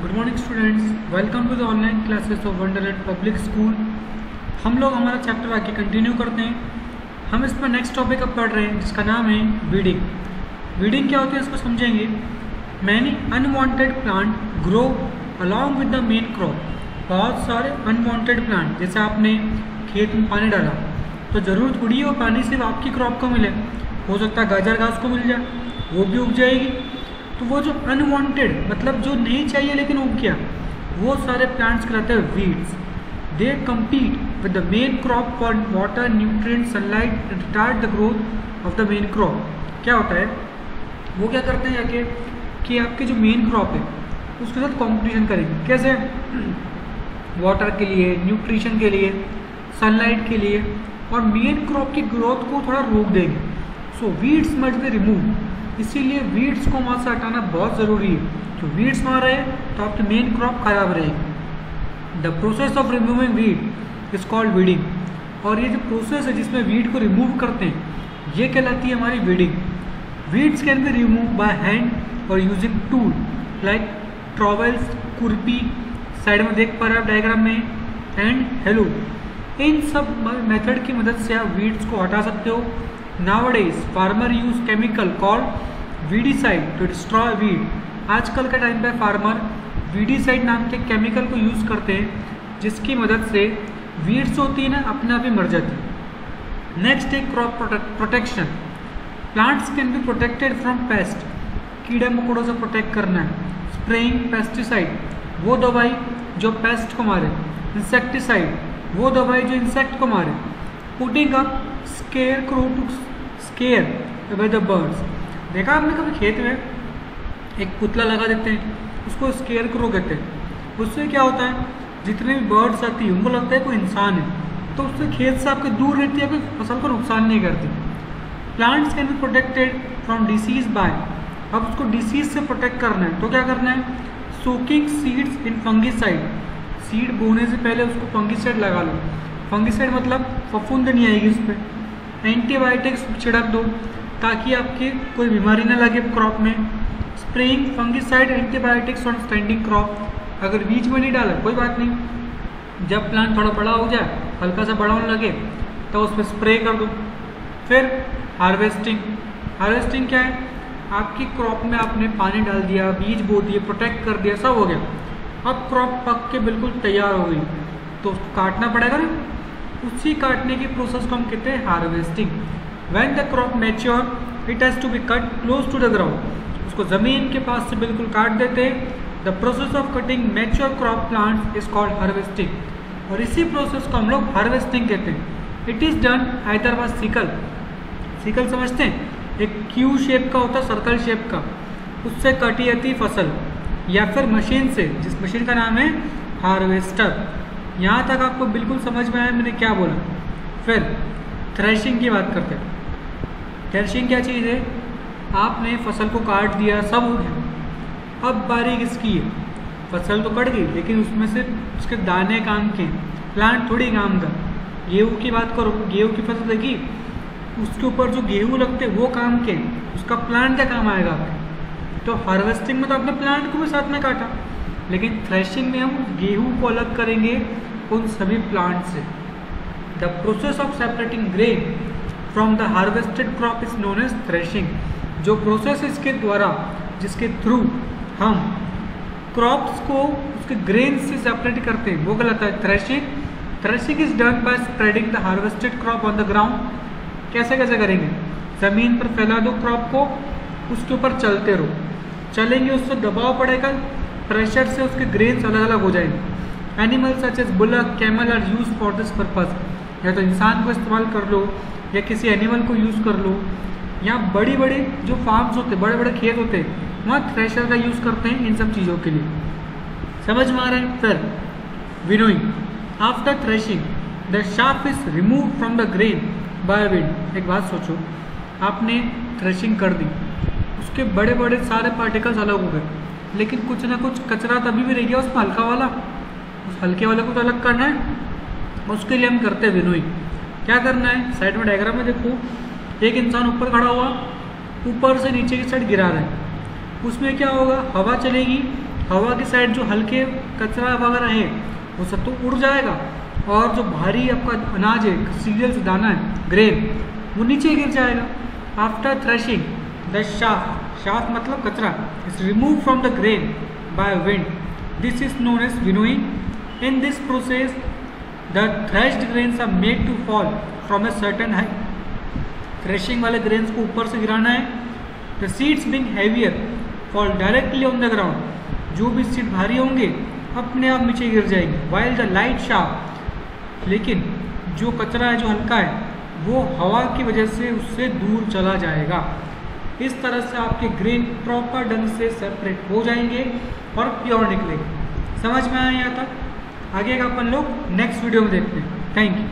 Good morning students welcome to the online classes of Wonderland Public School हम लोग हमारा chapter आगे continue करते हैं। हम इस पर नेक्स्ट टॉपिक अब पढ़ रहे हैं, जिसका नाम है वीडिंग वीडिंग क्या होती है इसको समझेंगे? Many unwanted plant grow along with the main crop बहुत सारे अनवांटेड प्लांट जैसे आपने खेत में पानी डाला तो ज़रूरत थोड़ी वो पानी सिर्फ़ आपकी क्रॉप को मिले। हो सकता है गाजर घास को मिल जाए, वो भी उग जाएगी। तो वो जो अनवांटेड मतलब जो नहीं चाहिए लेकिन उग गया, वो सारे प्लांट्स कहलाते हैं weeds they compete with the main crop for water nutrient sunlight start the growth of the main crop क्या होता है? वो क्या करते हैं जाके कि आपके जो मेन क्रॉप है, उसके साथ कॉम्पिटिशन करेंगे। कैसे? वाटर के लिए न्यूट्रिशन के लिए सनलाइट के लिए, और मेन क्रॉप की ग्रोथ को थोड़ा रोक देंगे। So weeds must be remove इसीलिए वीड्स को वहाँ से हटाना बहुत ज़रूरी है. तो वीड्स वहाँ रहे तो आपकी मेन क्रॉप खराब रहेगी. The process of removing weed is called weeding और ये जो प्रोसेस है जिसमें वीड को रिमूव करते हैं, ये कहलाती है हमारी weeding weeds can be remove by hand और using tool like trowels कुर्पी side में देख पा रहे आप डायग्राम में. एंड हेलो इन सब मेथड की मदद से आप वीड्स को हटा सकते हो. Nowadays, farmer use chemical called weedicide to destroy weed आजकल के टाइम पे फार्मर वीडीसाइड नाम के केमिकल को यूज़ करते हैं, जिसकी मदद से वीड्स होती है ना, अपने आप ही मर जाती है। नेक्स्ट है crop protection plants can be protected from pest कीड़े मकोड़ों से प्रोटेक्ट करना है। स्प्रेइंग पेस्टिसाइड वो दवाई जो पेस्ट को मारे। इंसेक्टिसाइड वो दवाई जो इंसेक्ट को मारे। Putting up scare crow to scare by the birds देखा आपने कभी खेत में? एक पुतला लगा देते हैं, उसको स्केयर क्रो कहते हैं। उससे क्या होता है, जितने भी बर्ड्स आती है, उनको लगता है कोई इंसान है तो उससे खेत से आपके दूर रहती है, आपकी फ़सल को नुकसान नहीं करती। Plants can be protected from disease by अब उसको डिसीज से प्रोटेक्ट करना है तो क्या करना है? Soaking seeds in fungicide seed बोने से पहले उसको फंगिसाइड लगा लो। फंगिसाइड मतलब फफूंद नहीं आएगी उस पर एंटीबायोटिक्स छिड़क दो, ताकि आपकी कोई बीमारी ना लगे क्रॉप में। Spraying fungicide antibiotics on standing crop. अगर बीच में नहीं डाला, कोई बात नहीं। जब प्लांट थोड़ा बड़ा हो जाए, हल्का सा बड़ा होने लगे तो उस पर स्प्रे कर दो। फिर हार्वेस्टिंग। हार्वेस्टिंग क्या है? आपकी क्रॉप में आपने पानी डाल दिया, बीज बो दिए, प्रोटेक्ट कर दिया, सब हो गया। अब क्रॉप पक के बिल्कुल तैयार हो गई। तो उसको काटना पड़ेगा ना? उसी काटने की प्रोसेस को हम कहते हैं harvesting when the crop mature it has to be cut close to the ground उसको ज़मीन के पास से बिल्कुल काट देते हैं. The process of cutting mature crop plant is called harvesting और इसी प्रोसेस को हम लोग हार्वेस्टिंग कहते हैं. It is done either by sickle sickle समझते हैं? एक क्यू शेप का होता है सर्कल शेप का. उससे कटी जाती फ़सल. या फिर मशीन से, जिस मशीन का नाम है हार्वेस्टर यहाँ तक आपको बिल्कुल समझ में आया मैंने क्या बोला। फिर थ्रेशिंग की बात करते हैं। थ्रेशिंग क्या चीज़ है? आपने फ़सल को काट दिया, सब हो गया। अब बारी किसकी है। फ़सल तो कट गई, लेकिन उसमें से उसके दाने काम के प्लांट थोड़ी काम का। गेहूँ की बात करो, गेहूँ की फ़सल देखी? उसके ऊपर जो गेहूँ लगते वो काम के उसका प्लांट क्या काम आएगा। तो हार्वेस्टिंग में तो आपने प्लांट को भी साथ में काटा। लेकिन थ्रेशिंग में हम गेहूँ को अलग करेंगे उन सभी प्लांट से। The process of separating grain from the harvested crop is known as threshing जो प्रोसेस इसके द्वारा, जिसके थ्रू हम क्रॉप्स को उसके ग्रेन से सेपरेट करते हैं। वो कहलाता है। Threshing threshing is done by spreading the harvested crop on the ground कैसे कैसे करेंगे? ज़मीन पर फैला दो क्रॉप को, उसके ऊपर चलते रहो। चलेंगे, उससे दबाव पड़ेगा प्रेशर से उसके ग्रेन्स अलग अलग हो जाएँगे। Animal such as bullock camel are use for this purpose या तो इंसान को इस्तेमाल कर लो, या किसी एनिमल को यूज़ कर लो, या बड़ी बड़े जो फार्म्स होते बड़े बड़े खेत होते, वहाँ थ्रेशर का यूज़ करते हैं इन सब चीज़ों के लिए। समझ में आ रहे हैं? फिर winnowing after threshing the chaff is remove from the grain by wind एक बात सोचो, आपने थ्रेशिंग कर दी, उसके बड़े बड़े सारे पार्टिकल्स अलग हो गए। लेकिन कुछ ना कुछ कचरा तभी भी रह गया उसमें हल्का वाला। उस हल्के वाले को तो अलग करना है उसके लिए हम करते हैं विनोई। क्या करना है? साइड में डायग्राम में देखो, एक इंसान ऊपर खड़ा हुआ, ऊपर से नीचे की साइड गिरा रहा है। उसमें क्या होगा? हवा चलेगी। हवा की साइड जो हल्के कचरा वगैरह है वो सब तो उड़ जाएगा। और जो भारी आपका अनाज है सीरियल्स दाना है ग्रेन वो नीचे गिर जाएगा। After threshing the chaff chaff मतलब कचरा is remove from the grain by wind this is known as winnowing in this process the threshed grains are made to fall from a certain height threshing वाले grains को ऊपर से गिराना है the seeds being heavier fall directly on the ground जो भी seed भारी होंगे, अपने आप नीचे गिर जाएँगे वाइल द लाइट शार्प लेकिन जो कचरा है, जो हल्का है, वो हवा की वजह से उससे दूर चला जाएगा। इस तरह से आपके ग्रेन प्रॉपर ढंग से सेपरेट हो जाएँगे और प्योर निकलेंगे। समझ में आया यहाँ तक? आगे का अपन लोग नेक्स्ट वीडियो में देखते हैं। Thank you